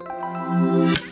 you